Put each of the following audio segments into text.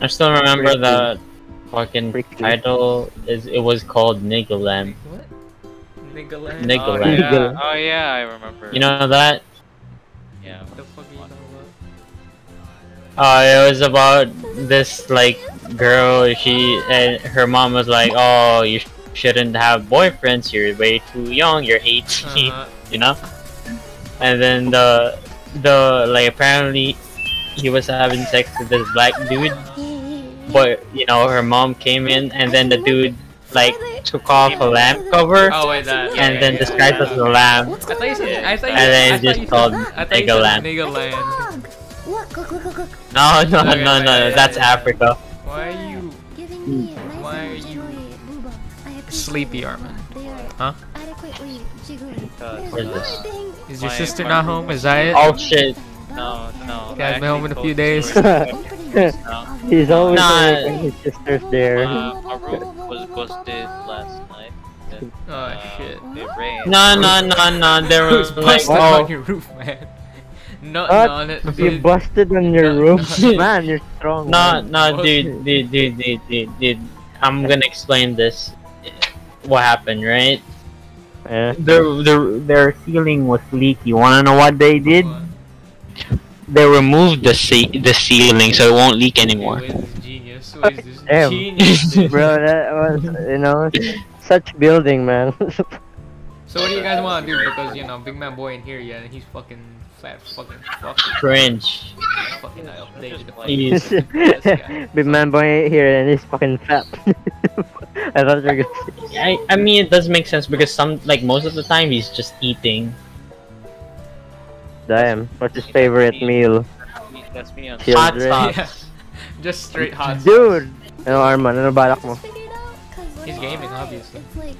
I still remember Freaky. the fucking Freaky. title is it was called Niggaland. What? Niggaland? Nig- Oh yeah, oh yeah, I remember. You know that? Yeah. What the fuck you talking about? Uh, it was about this like girl. She and her mom was like, "Oh, you shouldn't have boyfriends. You're way too young. You're 18." Uh, you know. And then the the like apparently he was having sex with this black dude, but you know her mom came in and then the dude like took off a lamp cover oh wait, that. and okay, then yeah, disguised yeah. as a lamp. I thought you said. I thought you. And then I it's just called. Look, look, look, look, look. No, no, Okay, no, yeah, no. yeah, That's yeah. Africa. Why are you Giving me a mm. nice Why are you jiggly booba. I appreciate sleepy, it. Armin? Huh? adequately jiggly. Because, There's Where's one this? Is your My sister apartment not home? Is that it? Oh shit. No, no. Yeah, I I've been home in a few days. told you I'm pretty No. He's always Nah. awake when his sister's there. Uh, our roof was busted last night. Then, Oh uh, shit. It rained. No, no, no, no. There Who's was like busted oh, on your roof, man? No, What? no, no, You dude. busted on your No, roof? no. Man, you're strong. no, man. no, dude, dude, dude, dude, dude, dude. I'm gonna explain this. What happened, right? Yeah. Their their their ceiling was leaky. Wanna know what they did? They removed the ce- the ceiling so it won't leak anymore. Wait, genius. Wait, Damn. genius. Bro, that was, you know, such building, man. So what do you guys want to do? Because you know, big man boy in here, yeah, and he's fucking fat, fucking fucking, Cringe. fucking updated. The fucking He's- this guy. Big man boy here and he's fucking fat. I thought you were gonna say. I I mean it does make sense because some like most of the time he's just eating. Damn, what's his favorite meal? That's me on. Children. Hot sauce. Just straight hot. sauce. Dude! Ano Arman, ano balak mo? Figured out, 'cause when He's gaming, obviously. Like,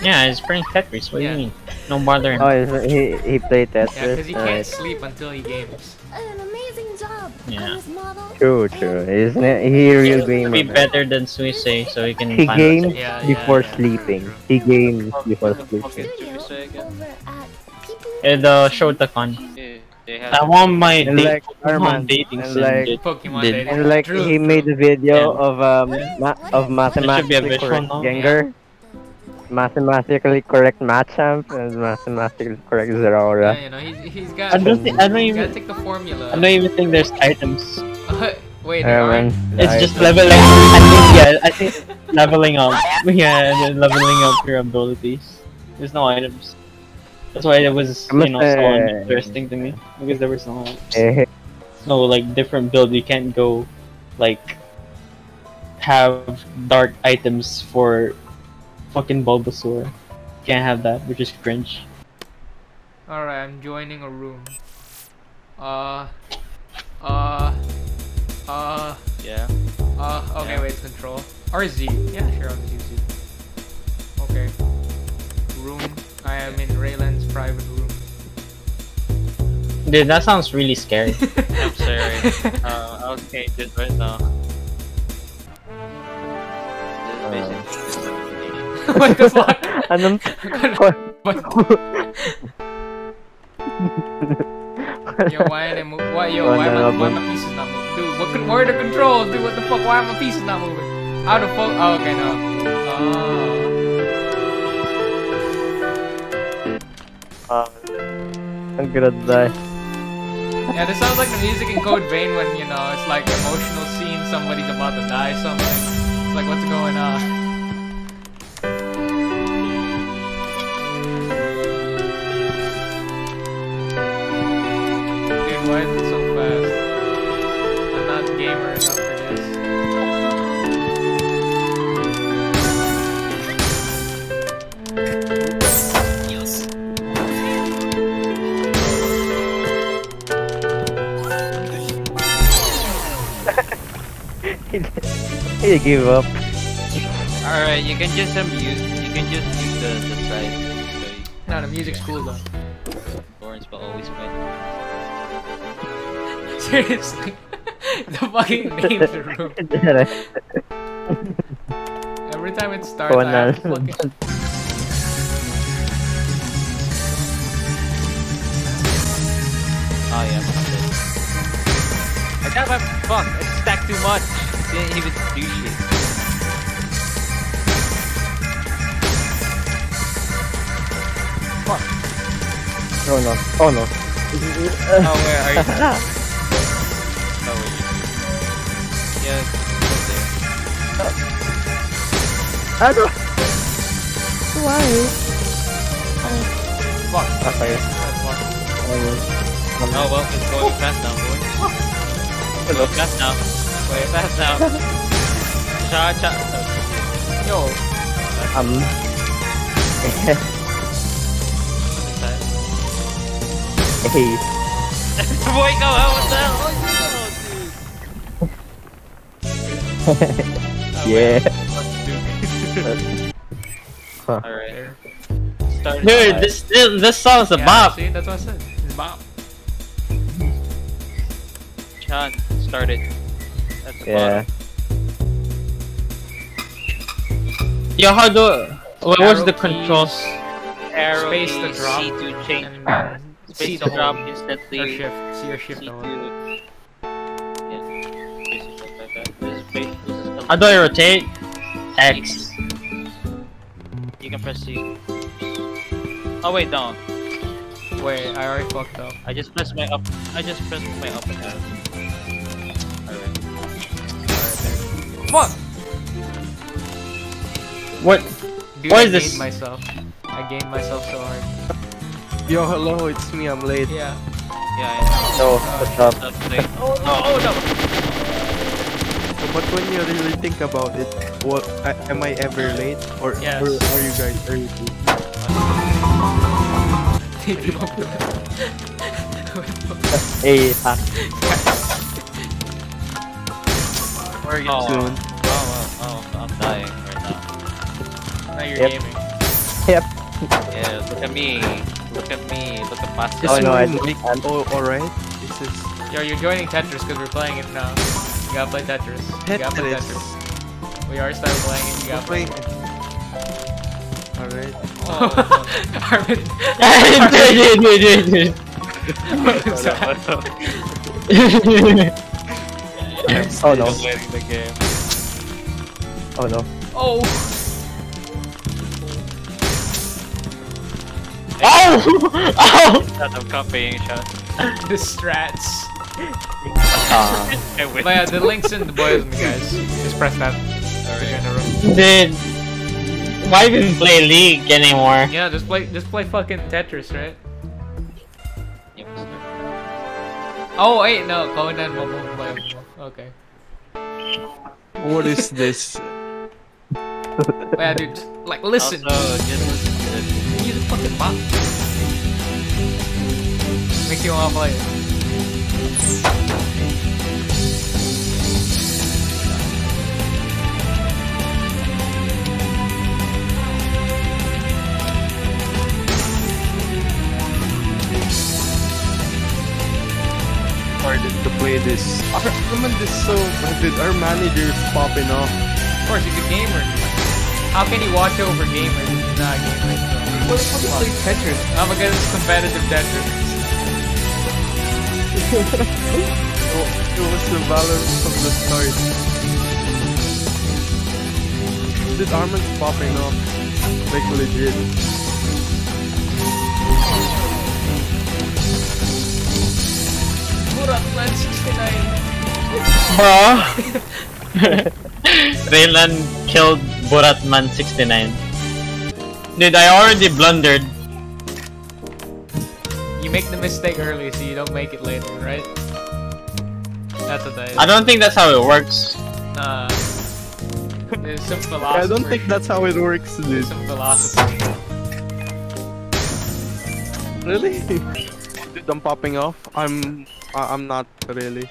Yeah, he's playing Tetris. What Yeah. do you mean? No bother him. Oh, he, he played Tetris? Yeah, because he can't Alright. sleep until he games. an amazing job Yeah. on model. True, true. He's ne- he a real Be gamer. man. better than Suisei so he can He games Yeah, yeah, before yeah. sleeping. He games before Fucking sleeping. Studio Tuesday again. over at People Uh, the Shotacon. Yeah, they had. I want my And date, like, Pokemon Arman, dating and like- dude. Pokemon Did- dating. And like True, he true. made a video Yeah. of um ma- of mathematically visual, correct no? Gengar, mathematically correct Machamp, and mathematically correct Zeraora. Yeah, you know, he's, he's got. I don't think I don't You gotta even take the formula. I don't even think there's items. Wait, Yeah, man. It's just leveling. I think yeah. I think leveling up. Yeah, and then leveling up your abilities. There's no items. That's why it was you know so interesting to me because there was no no like different build. You can't go like have dark items for fucking Bulbasaur. Can't have that, which is cringe. Alright, I'm joining a room. Uh. Uh. Uh. Yeah. Uh. Okay, Yeah. wait, control. RZ. Yeah, sure, I'll just use Z. Okay. Room. I am in Raylan's private room. Dude, that sounds really scary. I'm sorry. uh, I'll change it right now. This is basically what the fuck? Anong... Yo, why are they move? Why, yo, why, my, why my pieces not moving? Dude, what con- where are the controls? Dude, what the fuck? Why are my pieces not moving? How the fuck? Oh, okay, no. Oh. Uh, I'm gonna die. Yeah, this sounds like the music in Code Vein when, you know, it's like emotional scene, somebody's about to die, something. It's like, what's going on? Dude, he gave up. Alright, you can just um, use you can just use the the side. So you, No, the music's cool though. Lawrence will always win. Seriously. the fucking name of the room. Every time it starts, I have to fucking... Oh yeah, I'm dead. I got Shut up! Fuck! I stacked too much. Didn't even do shit. Oh no. Oh no. Oh, where are you? oh, wait. Yeah, there. Ano? Fuck. Okay. That's one. Um, Oh well, it's going fast now, boy. It's going fast now. Way fast now. Cha cha. Yo, um. hey. Boy, go out with that. Oh, dude. Yeah. Alright. Dude, this this, this song's a yeah, bop. See, that's what I said. It's bop. Chan, start it. That's the Yeah. Yo, how do what was the controls? Arrow Space to drop. C to change. And Space C to to drop hold. instantly. Or shift. C or shift. C to. Yeah. Basically like that. This is space. This is the How do I rotate? X. You can press C. Oh wait, down. Wait, I already fucked up. I just pressed my up. I just pressed my up and down. Fuck! What? Dude, What I is this? gained myself. I gained myself so hard. Yo, hello, it's me, I'm late. Yeah. Yeah, I No, what's up? know. Oh, oh, oh no! Oh no! But when you really think about it, what I, am I ever late? Or, Yes. or are you guys early? Hey, ha. Where are you Oh. soon? Oh, oh, oh, I'm dying right now. now you're Yep. gaming. Yep. Yeah, look at me. Look at me. Look at my Oh, no, I my didn't- mic I'm- oh, alright? This is Yo, you're joining Tetris because we're playing it now. You gotta play Tetris. You gotta play Tetris. Tetris. We already started playing it. You gotta play Wait. Alright. it. Armin. dude, dude, dude, dude. Oh no. Just the game. Oh no. oh! Oh! Oh! Shut up, copying shot. The strats. Ah. But yeah, the link's in the boys me, guys. Just press that. You're in the room. Dude, why even play League anymore? Yeah, just play, just play fucking Tetris, right? Oh wait, no, Conan will will play. Okay. What is this? But yeah, dude, like listen. Also, just listen. You just fucking bot. Makes you wanna play it. Play this. Our, naman this so dude, our manager is popping off. Of course, he's a gamer. How can he watch over gamers if you're not a gamer? So, What the fuck is Tetris? I'm against competitive Tetris. Oh, it was the valor from the start. Dude, Armin's popping off. Like legit. Bro! Raylan killed Boratman 69. Dude, I already blundered. You make the mistake early so you don't make it later, right? That's what that is. I don't think that's how it works. Nah. There's some philosophy. I don't think that's how it works, dude. There's some philosophy. Really? Dude, I'm popping off. I'm. I'm not really.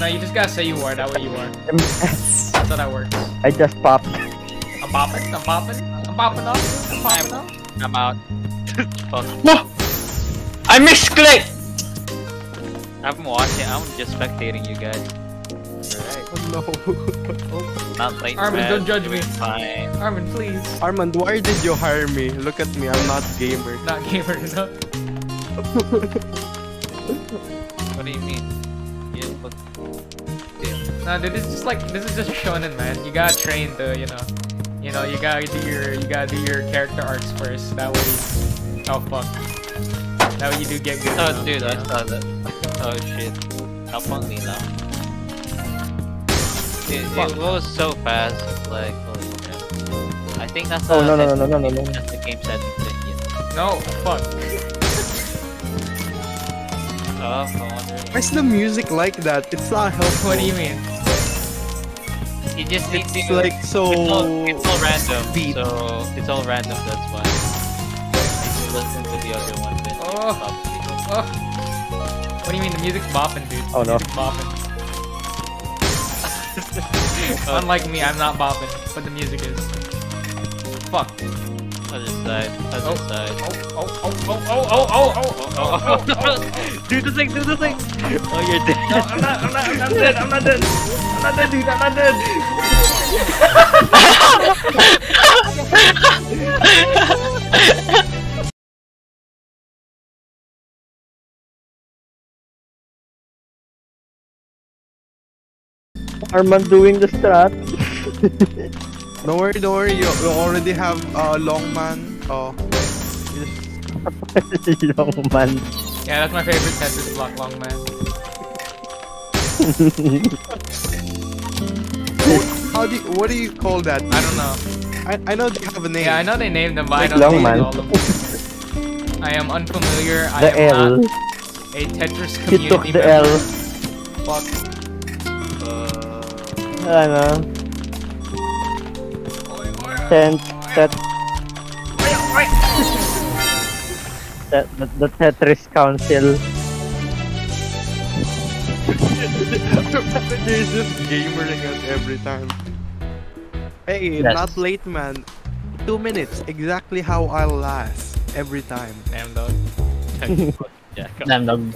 No, you just gotta say you are. That way you are. That's how that works. I just popped. I'm popping. I'm popping. I'm popping off. I'm popping off. I'm out. Fuck. No! I misclicked! I'm watching. I'm just spectating you guys. Alright. Oh no. Not late. Armin, man. don't judge me. Fine. Armin, please. Armand, why did you hire me? Look at me, I'm not gamer. Not gamer enough. What do you mean? You look. Nah, dude, this is just like this is just a shonen, man. You gotta train to, you know, you know, you gotta do your, you gotta do your character arcs first. That way, oh fuck, that way you do get good. Oh, enough, dude, I know? saw that. Oh shit. Up on me now. It, it was so fast, like, holy crap. I think that's Oh, the- no, no, no, no, no, no, no. That's the game setting thing, yeah. No, fuck. Oh, I wonder. Why's the music like that? It's not helpful. What do you mean? You just need It's to. like so. It's all, it's all random, beat. so it's all random. That's why. You listen to the other one, then Oh. probably. Oh. What do you mean the music's bopping, dude? Oh, no. Music's bopping. Unlike me, I'm not bopping, but the music is. Fuck. Other side, other Oh. side. Oh, oh, oh, oh, oh, oh, oh, oh, oh, oh, oh. do the thing, do the thing. Oh, you're dead. No, I'm not, I'm not, I'm not dead, I'm not dead. I'm not dead, dude, I'm not dead. Arman doing the strat. Don't worry, don't worry. You, you already have uh, long man. Oh, just Long man. Yeah, that's my favorite Tetris block, long man. how do you, what do you call that? I don't know. I, I know they have a name. Yeah, I know they named them, but I don't long man. all of them. I am unfamiliar. I am L. not a Tetris community He took community the member. L. Fuck. Uh, Ano? Ten, that, that, the, the Tetris Council. There's this gamering us every time. Hey, Yes. not late, man. Two minutes, exactly how I'll last every time. Damn dog. yeah, Damn dog.